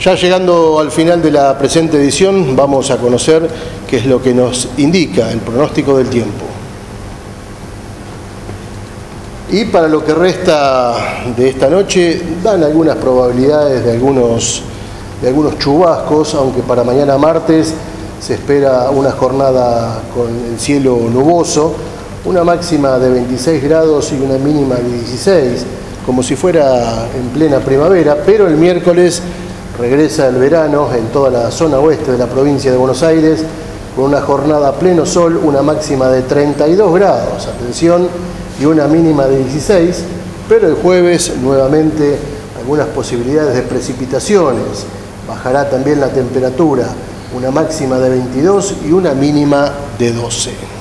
Ya llegando al final de la presente edición, vamos a conocer qué es lo que nos indica el pronóstico del tiempo. Y para lo que resta de esta noche, dan algunas probabilidades de algunos, de algunos chubascos, aunque para mañana martes se espera una jornada con el cielo nuboso, una máxima de 26 grados y una mínima de 16, como si fuera en plena primavera, pero el miércoles regresa el verano en toda la zona oeste de la provincia de Buenos Aires, con una jornada a pleno sol, una máxima de 32 grados, atención, y una mínima de 16, pero el jueves nuevamente algunas posibilidades de precipitaciones, bajará también la temperatura, una máxima de 22 y una mínima de 12.